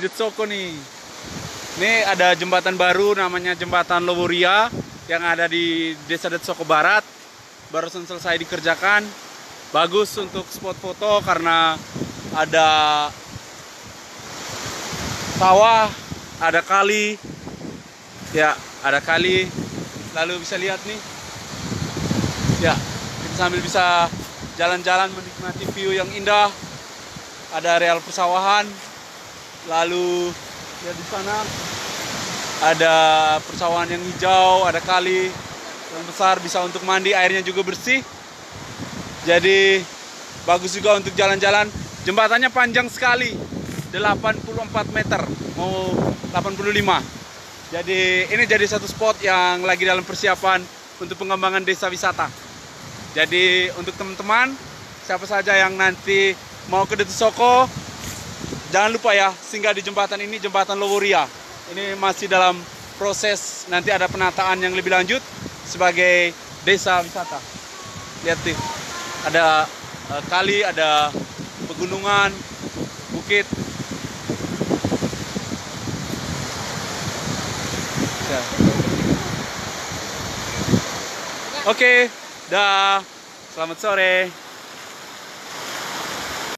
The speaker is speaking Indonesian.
Detsoko nih. Ini ada jembatan baru namanya Jembatan Loworia yang ada di Desa Detsoko Barat. Barusan selesai dikerjakan. Bagus untuk spot foto karena ada sawah, ada kali. Ya, ada kali. Lalu bisa lihat nih. Ya, kita sambil bisa jalan-jalan menikmati view yang indah. Ada areal persawahan. Lalu ya di sana ada persawahan yang hijau, ada kali yang besar bisa untuk mandi, airnya juga bersih. Jadi bagus juga untuk jalan-jalan. Jembatannya panjang sekali, 84 meter, mau 85. Jadi ini jadi satu spot yang lagi dalam persiapan untuk pengembangan desa wisata. Jadi untuk teman-teman, siapa saja yang nanti mau ke Detusoko, jangan lupa ya singgah di jembatan ini, jembatan Loworia. Ini masih dalam proses nanti ada penataan yang lebih lanjut sebagai desa wisata. Lihat nih, ada eh, kali, ada pegunungan, bukit. Ya. Oke, dah. Selamat sore.